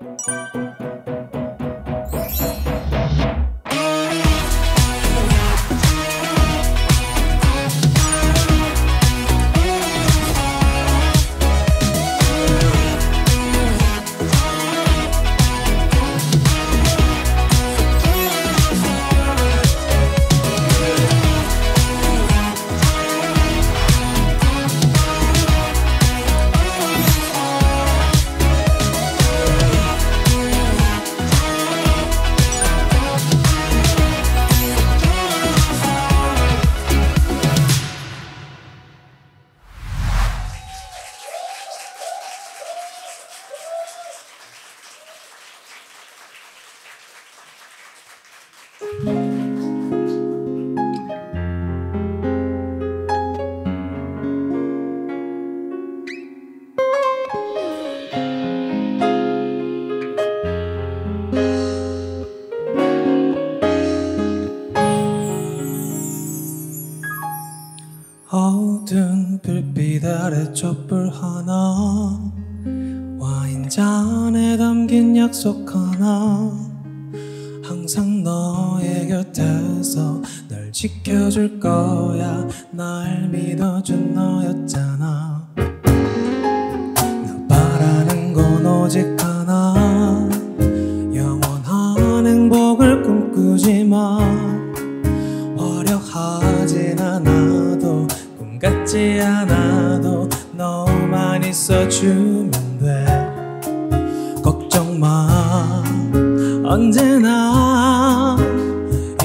Música 어두운 불빛 아래 촛불 하나 와인잔에 담긴 약속 하나. 항상 너의 곁에서 널 지켜줄 거야. 날 믿어준 너였잖아 너만 있어주면 돼. 걱정 마 언제나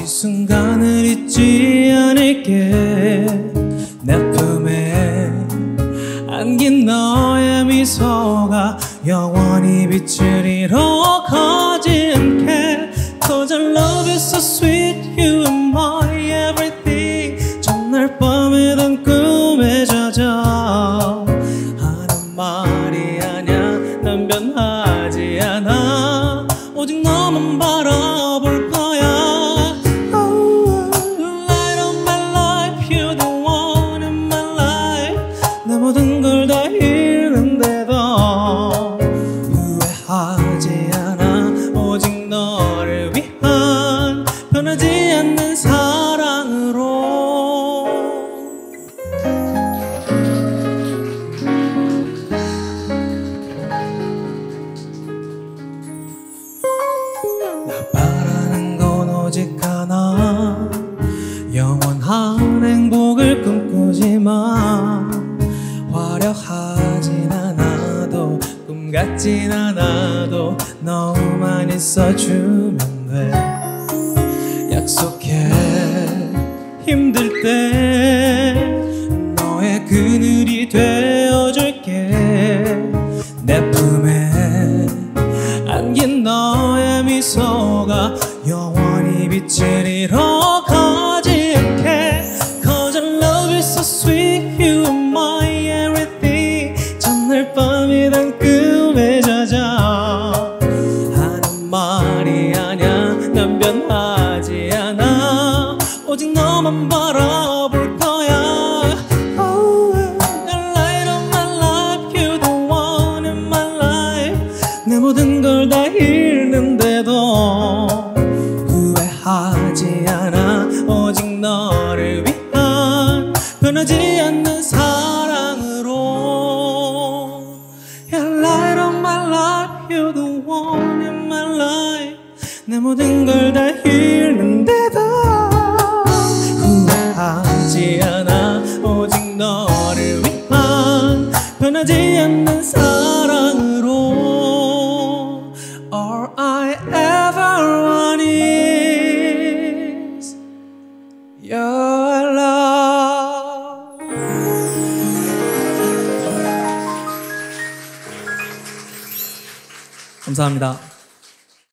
이 순간을 잊지 않을게. 내 품에 안긴 너의 미소가 영원히 빛을 잃어 가지 않게. Cause our love is so sweet You are my 오직 너만 바라 영원한 행복을 꿈꾸지만 화려하진 않아도 꿈 같진 않아도 너만 있어주면 돼. 약속해 힘들 때 너의 그늘이 되어줄게. 내 품에 안긴 너의 미소가 영원히 빛을 잃어 가지 않게 Cause our love is so sweet You are my everything 전날 밤이 단 꿈에 젖어 하는 말이 아냐 난 변하지 않아 오직 너만 바 하지 않아 오직 너를 위한 변하지 않는 사랑으로 Yeah, light of my life You're the one in my life 내 모든 걸다 잃 감사합니다